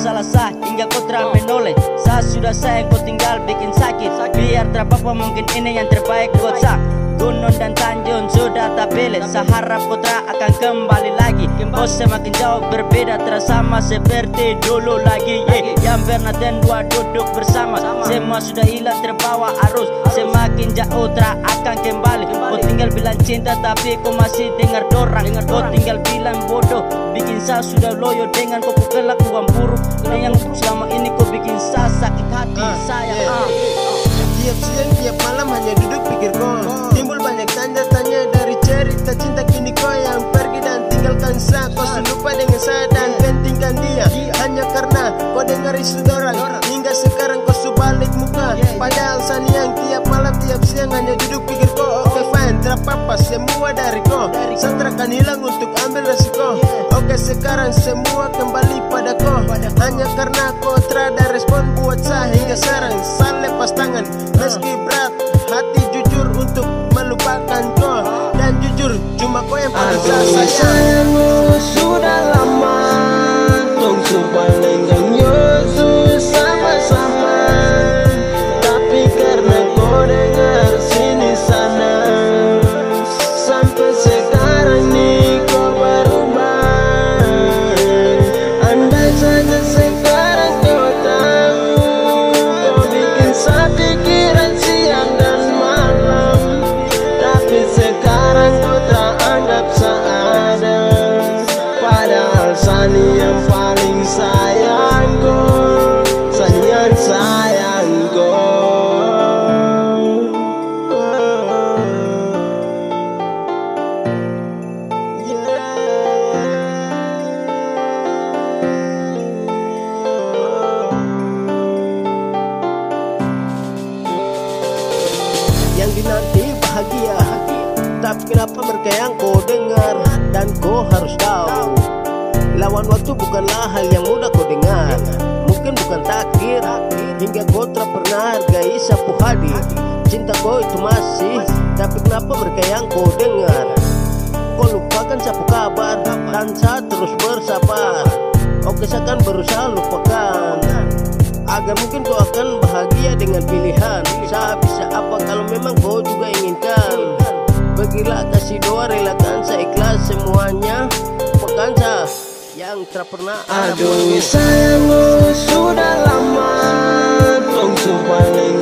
salah sah hingga kau telah menoleh. Saya sudah sayang kau tinggal bikin sakit. Biar terapa mungkin ini yang terbaik buat saya Gunung dan Tanjung sudah tak beles Seharap putra akan kembali lagi. Kau semakin jauh berbeda terasa sama seperti dulu lagi. Yang pernah dan dua duduk bersama. Semua sudah hilang terbawa arus. Semakin jauh tak akan kembali. Kau tinggal bilang cinta tapi kau masih dengar dorang. Kau tinggal bilang bodoh Saya sudah loyo dengan kau kelakuan buruk Yang selama ini kau bikin saya sakit hati saya. ah. Tiap siang tiap malam hanya duduk pikir kau. Timbul banyak tanya-tanya dari cerita cinta kini kau yang pergi dan tinggalkan saya. Kau lupa dengan saya dan pentingkan dia. Hanya karena kau dengar isu dorang Hingga sekarang kau subalik muka. Padahal sana yang tiap malam tiap siang hanya duduk pikir kau. Oke fine, terapa semua dari kau. Saya hilang untuk ambil resiko sekarang semua kembali pada kau. Hanya karena kau terada respon buat saya Hingga sekarang. Saya lepas tangan Meski berat hati jujur untuk melupakan kau. Dan jujur cuma kau yang paling saya sayang sayangmu sudah lama Sani yang paling sayangku Sayang sayangku. Yang dinanti bahagia Tapi kenapa mereka yang kau dengar Dan kau bukanlah hal yang mudah kau dengar. Mungkin bukan takdir Hingga kau tak pernah hargai sapu hadi Cinta kau itu masih Tapi kenapa mereka yang kau dengar? Kau lupakan sapu kabar saya terus bersabar. Oke saya akan berusaha lupakan. Agar mungkin kau akan bahagia dengan pilihan. Saya bisa apa kalau memang kau juga inginkan? Pergilah kasih doa relakan tak pernah Aduh sayangmu sudah lama. Lenggang Yesus